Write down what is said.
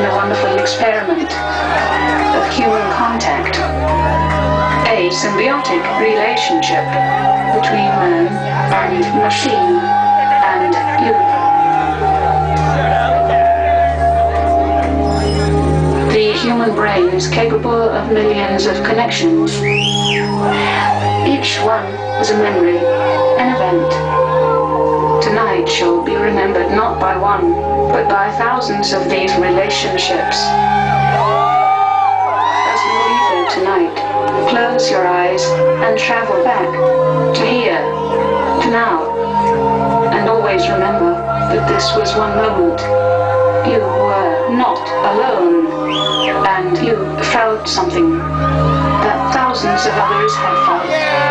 in the wonderful experiment of human contact. A symbiotic relationship between man and machine and you. The human brain is capable of millions of connections. Each one is a memory, an event. Tonight be remembered not by one, but by thousands of these relationships. As you leave here tonight, close your eyes and travel back to here, to now. And always remember that this was one moment. You were not alone, and you felt something that thousands of others had felt.